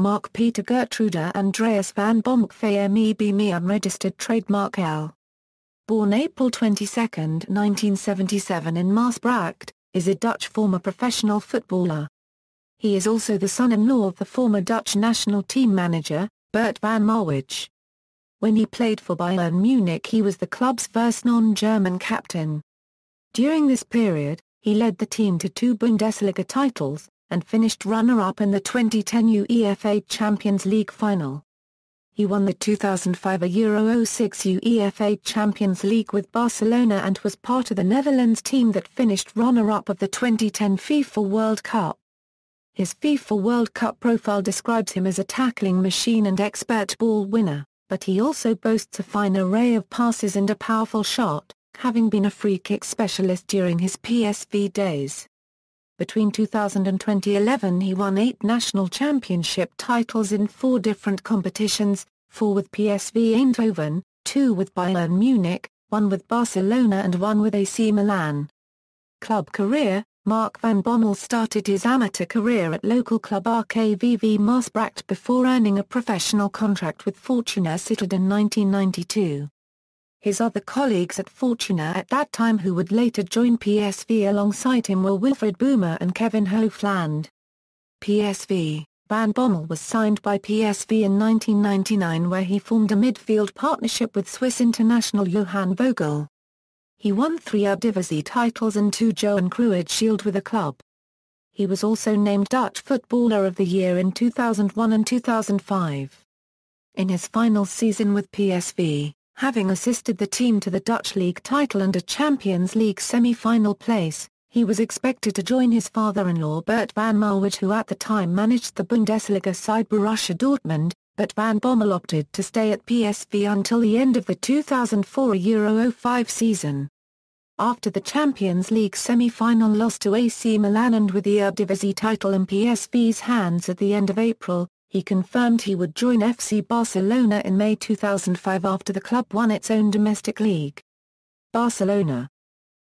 Mark Peter Gertruda Andreas van Bommel FAMEB unregistered trademark L. Born April 22, 1977 in Maasbracht, is a Dutch former professional footballer. He is also the son-in-law of the former Dutch national team manager, Bert van Marwijk. When he played for Bayern Munich he was the club's first non-German captain. During this period, he led the team to two Bundesliga titles, and finished runner-up in the 2010 UEFA Champions League final. He won the 2005 Euro 06 UEFA Champions League with Barcelona and was part of the Netherlands team that finished runner-up of the 2010 FIFA World Cup. His FIFA World Cup profile describes him as a tackling machine and expert ball winner, but he also boasts a fine array of passes and a powerful shot, having been a free kick specialist during his PSV days. Between 2000 and 2011 he won eight national championship titles in four different competitions, four with PSV Eindhoven, two with Bayern Munich, one with Barcelona and one with AC Milan. Club career Mark van Bommel started his amateur career at local club RKVV Maasbracht before earning a professional contract with Fortuna Sittard in 1992. His other colleagues at Fortuna at that time who would later join PSV alongside him were Wilfred Bouma and Kevin Hofland. PSV Van Bommel was signed by PSV in 1999 where he formed a midfield partnership with Swiss international Johan Vogel. He won three Eredivisie titles and two Johan Cruyff Shield with the club. He was also named Dutch Footballer of the Year in 2001 and 2005. In his final season with PSV, Having assisted the team to the Dutch League title and a Champions League semi-final place, he was expected to join his father-in-law Bert van Marwijk who at the time managed the Bundesliga side Borussia Dortmund, but Van Bommel opted to stay at PSV until the end of the 2004 Euro 05 season. After the Champions League semi-final loss to AC Milan and with the Eredivisie title in PSV's hands at the end of April, he confirmed he would join FC Barcelona in May 2005 after the club won its own domestic league. Barcelona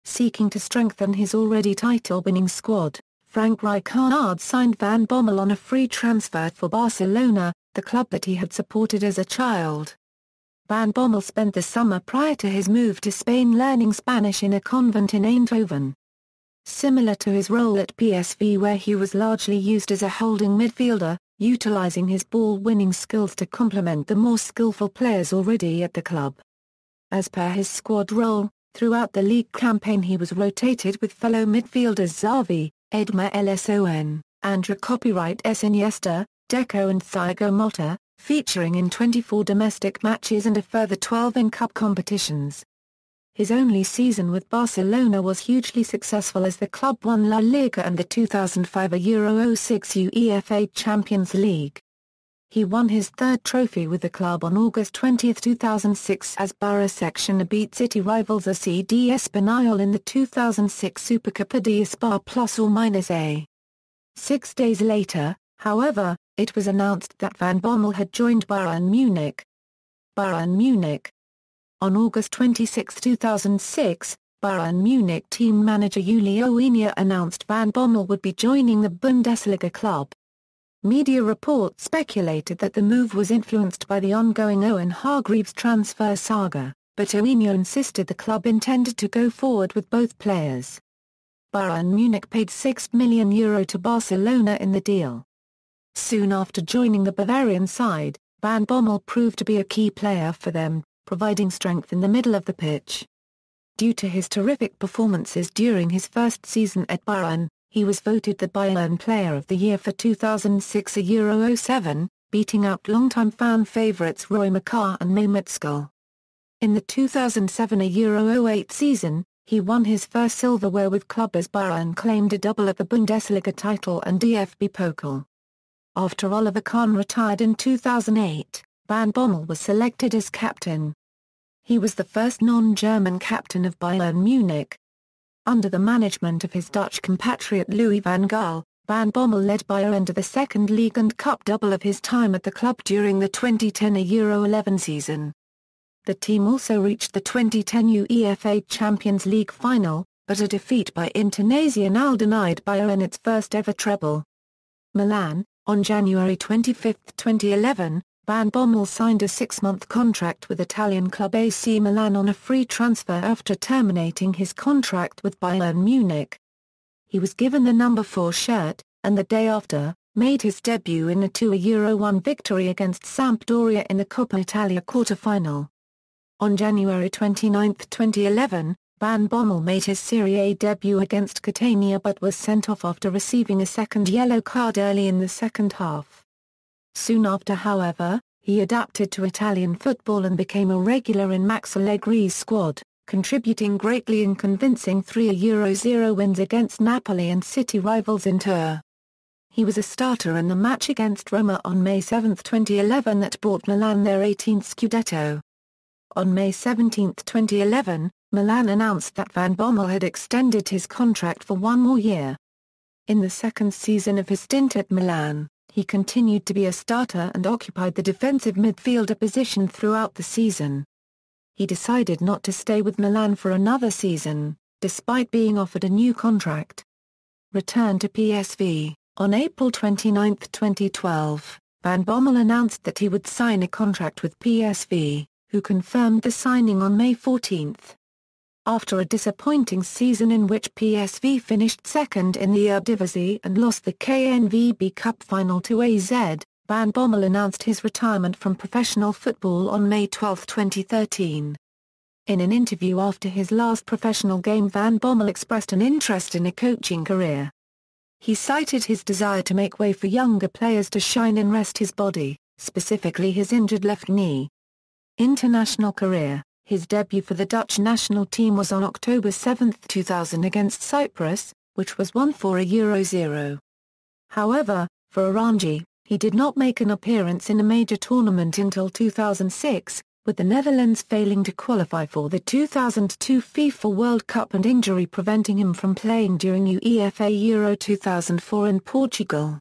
Seeking to strengthen his already title-winning squad, Frank Rijkaard signed Van Bommel on a free transfer for Barcelona, the club that he had supported as a child. Van Bommel spent the summer prior to his move to Spain learning Spanish in a convent in Eindhoven. Similar to his role at PSV where he was largely used as a holding midfielder, utilizing his ball-winning skills to complement the more skillful players already at the club. As per his squad role, throughout the league campaign he was rotated with fellow midfielders Xavi, Edmar Lson, Andra Copyright S. Iniesta, Deco and Thiago Motta, featuring in 24 domestic matches and a further 12 in cup competitions. His only season with Barcelona was hugely successful as the club won La Liga and the 2005 Euro 06 UEFA Champions League. He won his third trophy with the club on August 20, 2006 as Barra Section beat city rivals ACD Espanyol in the 2006 Supercopa de Espa plus or minus A. Six days later, however, it was announced that Van Bommel had joined Bayern Munich. Bayern Munich, on August 26, 2006, Bayern Munich team manager Uli Hoeneß announced Van Bommel would be joining the Bundesliga club. Media reports speculated that the move was influenced by the ongoing Owen Hargreaves transfer saga, but Hoeneß insisted the club intended to go forward with both players. Bayern Munich paid €6 million Euro to Barcelona in the deal. Soon after joining the Bavarian side, Van Bommel proved to be a key player for them, providing strength in the middle of the pitch. Due to his terrific performances during his first season at Bayern, he was voted the Bayern Player of the Year for 2006 a Euro 07, beating out longtime fan favourites Roy Makaay and Mehmet Scholl. In the 2007 a Euro 08 season, he won his first silverware with club as Bayern claimed a double of the Bundesliga title and DFB Pokal. After Oliver Kahn retired in 2008, Van Bommel was selected as captain. He was the first non-German captain of Bayern Munich. Under the management of his Dutch compatriot Louis van Gaal, Van Bommel led Bayern to the second league and cup double of his time at the club during the 2010 Euro 11 season. The team also reached the 2010 UEFA Champions League final, but a defeat by Internazionale denied Bayern its first ever treble. Milan, On January 25, 2011, Van Bommel signed a six-month contract with Italian club AC Milan on a free transfer after terminating his contract with Bayern Munich. He was given the number 4 shirt, and the day after, made his debut in a 2-1 victory against Sampdoria in the Coppa Italia quarter-final. On January 29, 2011, Van Bommel made his Serie A debut against Catania but was sent off after receiving a second yellow card early in the second half. Soon after however, he adapted to Italian football and became a regular in Max Allegri's squad, contributing greatly in convincing 3-0 wins against Napoli and city rivals Inter. He was a starter in the match against Roma on May 7, 2011 that brought Milan their 18th Scudetto. On May 17, 2011, Milan announced that Van Bommel had extended his contract for one more year. In the second season of his stint at Milan, he continued to be a starter and occupied the defensive midfielder position throughout the season. He decided not to stay with Milan for another season, despite being offered a new contract. Return to PSV On April 29, 2012, Van Bommel announced that he would sign a contract with PSV, who confirmed the signing on May 14. After a disappointing season in which PSV finished second in the Eredivisie and lost the KNVB Cup final to AZ, Van Bommel announced his retirement from professional football on May 12, 2013. In an interview after his last professional game Van Bommel expressed an interest in a coaching career. He cited his desire to make way for younger players to shine and rest his body, specifically his injured left knee. International career his debut for the Dutch national team was on October 7, 2000 against Cyprus, which was won for a Euro 0. However, for Oranje, he did not make an appearance in a major tournament until 2006, with the Netherlands failing to qualify for the 2002 FIFA World Cup and injury preventing him from playing during UEFA Euro 2004 in Portugal.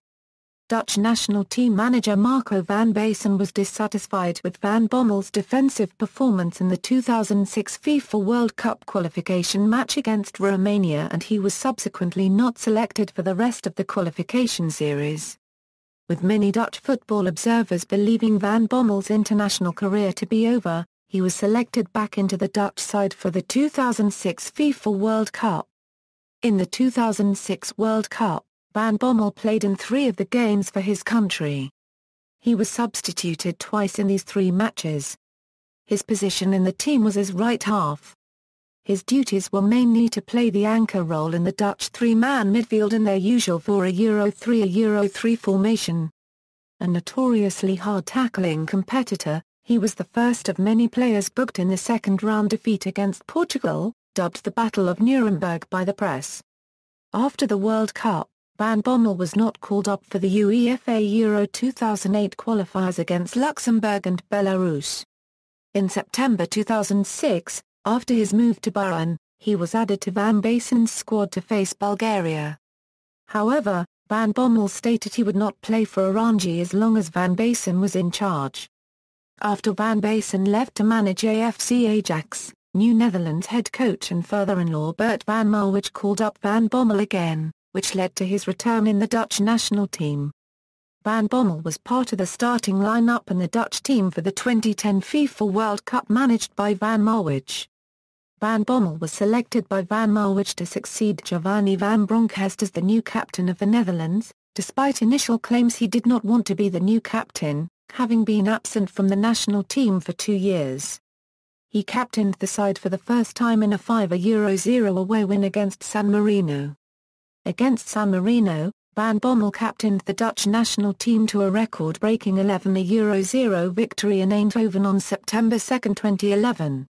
Dutch national team manager Marco van Basten was dissatisfied with Van Bommel's defensive performance in the 2006 FIFA World Cup qualification match against Romania and he was subsequently not selected for the rest of the qualification series. With many Dutch football observers believing Van Bommel's international career to be over, he was selected back into the Dutch side for the 2006 FIFA World Cup. In the 2006 World Cup, Van Bommel played in three of the games for his country. He was substituted twice in these three matches. His position in the team was as right half. His duties were mainly to play the anchor role in the Dutch three-man midfield in their usual 4 a Euro 3 a Euro 3 formation. A notoriously hard-tackling competitor, he was the first of many players booked in the second-round defeat against Portugal, dubbed the Battle of Nuremberg by the press. After the World Cup, Van Bommel was not called up for the UEFA Euro 2008 qualifiers against Luxembourg and Belarus. In September 2006, after his move to Bayern, he was added to Van Basten's squad to face Bulgaria. However, Van Bommel stated he would not play for Oranje as long as Van Basten was in charge. After Van Basten left to manage AFC Ajax, New Netherlands head coach and father-in-law Bert van Marwijk called up Van Bommel again which led to his return in the Dutch national team. Van Bommel was part of the starting lineup in the Dutch team for the 2010 FIFA World Cup managed by Van Marwijk. Van Bommel was selected by Van Marwijk to succeed Giovanni van Bronckhorst as the new captain of the Netherlands, despite initial claims he did not want to be the new captain, having been absent from the national team for two years. He captained the side for the first time in a 5-0 away win against San Marino. Against San Marino, Van Bommel captained the Dutch national team to a record-breaking 11-0 victory in Eindhoven on September 2, 2011.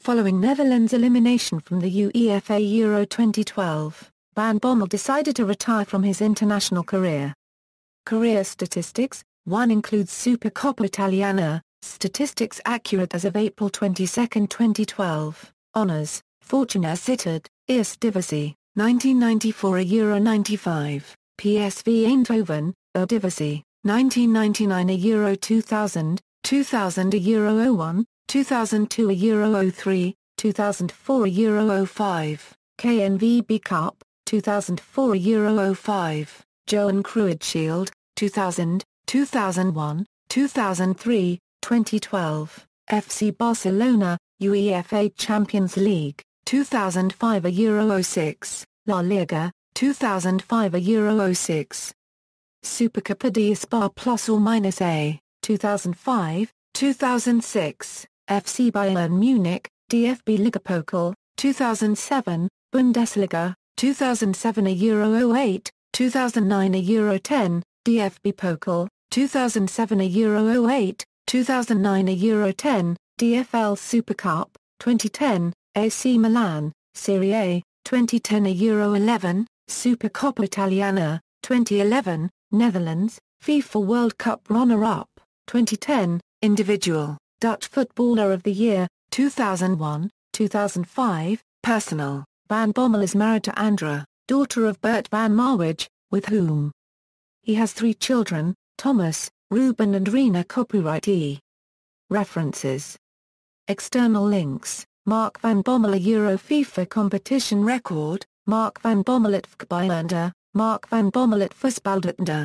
Following Netherlands' elimination from the UEFA Euro 2012, Van Bommel decided to retire from his international career. Career statistics 1 includes Supercoppa Italiana, statistics accurate as of April 22, 2012, Honours, Fortuna Sittard, Eredivisie. 1994 a Euro 95, PSV Eindhoven, Eredivisie, 1999 a Euro 2000, 2000 a Euro 01, 2002 a Euro 03, 2004 a Euro 05, KNVB Cup, 2004 a Euro 05, Johan Cruijff Shield, 2000, 2001, 2003, 2012, FC Barcelona, UEFA Champions League, 2005 a Euro 06, La Liga, 2005 a Euro 06. Supercopa de Espanha Plus or minus A, 2005, 2006, FC Bayern Munich, DFB Ligapokal, 2007, Bundesliga, 2007 a Euro 08, 2009 a Euro 10, DFB Pokal, 2007 a Euro 08, 2009 a Euro 10, DFL Super Cup, 2010, AC Milan, Serie A, 2010 a Euro 11, Supercoppa Italiana, 2011, Netherlands, FIFA World Cup runner-up, 2010, individual, Dutch Footballer of the Year, 2001, 2005, personal, Van Bommel is married to Andra, daughter of Bert van Marwijk, with whom he has three children, Thomas, Ruben and Rena copyright E. References External links, Mark van Bommel a Euro FIFA competition record, Mark van Bommel at FK Mark van Bommel at Fußballdeutende